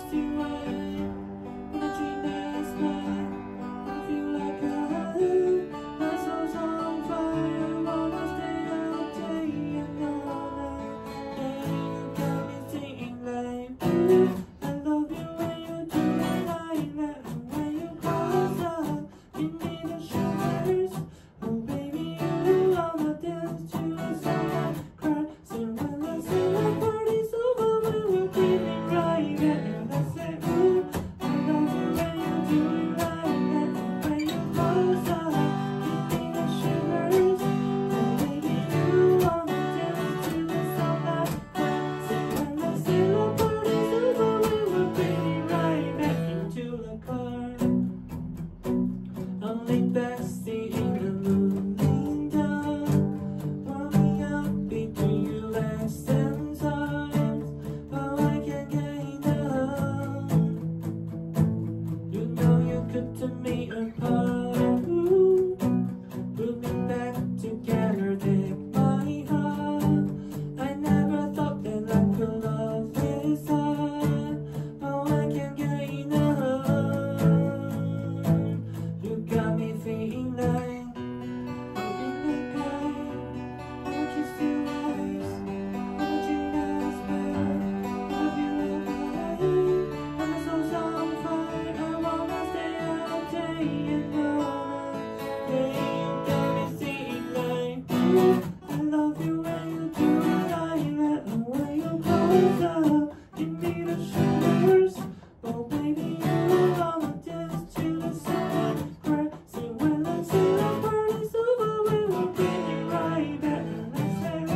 thirsty water. You when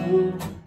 amor.